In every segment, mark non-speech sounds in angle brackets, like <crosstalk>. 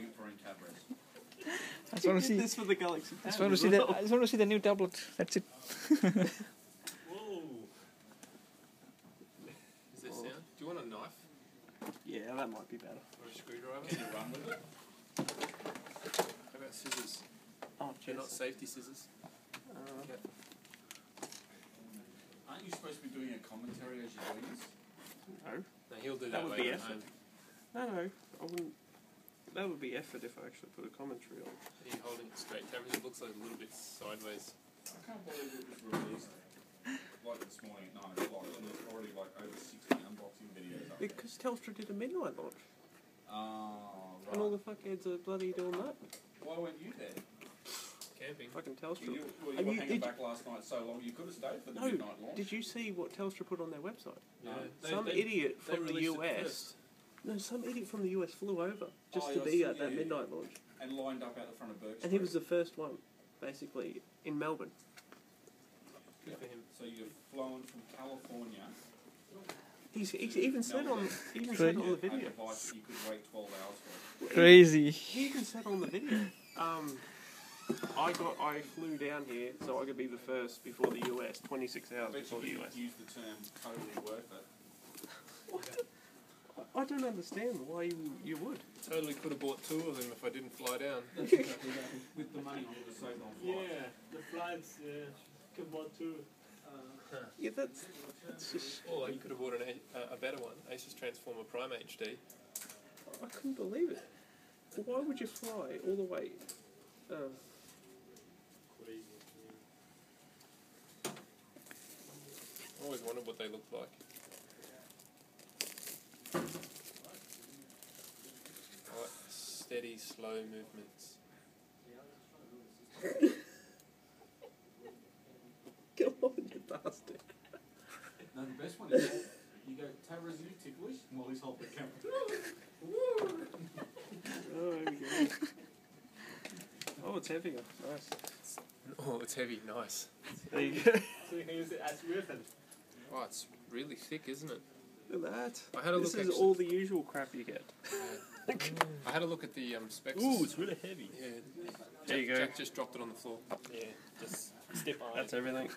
holding it for in Tabres. I just want to see. this for the Galaxy I just want to as see the. I just want to see the new tablet. That's it. Whoa. Is there sound? Do you want a knife Yeah, that might be better. or a screwdriver? Can you run with it? How about scissors? Oh, They're not safety scissors. Uh, Careful. Aren't you supposed to be doing a commentary as you're doing this? no, No, he'll do That that, would later be effort. no, no, I wouldn't. That would be effort if I actually put a commentary on. Are you holding it straight? Everything looks like a little bit sideways. I can't believe it was released like this morning at 9 o'clock and there's already like over 60 unboxing videos up there. Because Telstra did a midnight launch, Oh, and all the fuckheads are bloody doing that. Why weren't you there? Camping. Fucking Telstra. you, well, you Have were you- hanging did you- back last night so long you could have stayed for the No, midnight launch. Did you see what Telstra put on their website? Yeah. Uh, they- Some they- idiot they from the released it US. First. No, some idiot from the US flew over just Oh, to be I at that yeah, midnight launch, And lined up out the front of Bourke and he was the first one, basically in Melbourne. Good for him. So you've flown from California. He's, he's even said on even said on the video. device that you could wait 12 hours for. Crazy. He even said on the video. Um, I got I flew down here so I could be the first before the US, 26 hours before the US. use the term totally worth it. I don't understand why you, you would. Totally could have bought two of them if I didn't fly down. <laughs> That's exactly that. With the money you would have saved on flights. the flights uh, can bought too. <laughs> Yeah, that's that's just Or you could have bought an, A- a, a better one, Asus Transformer Prime HD. I couldn't believe it. Why would you fly all the way? Um, Crazy. I always wondered what they looked like. I like steady, slow movements. <laughs> come on, you bastard. No, the best one is you go, Tabras, you ticklish? While he's holding the camera. <laughs> Oh, there. Oh, it's heavier. Nice. Oh, it's heavy, nice. There you go. <laughs> So you can use it as weapon. Oh, it's really thick, isn't it? Look at that. I had a this look. is actually- all the usual crap you get. I had a look at the um, specs. Ooh, it's really heavy. Yeah. There you go. Jack just dropped it on the floor. Yeah, just step on it. That's everything.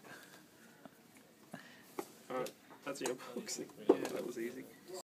Alright, that's your unboxing. Yeah, that was easy.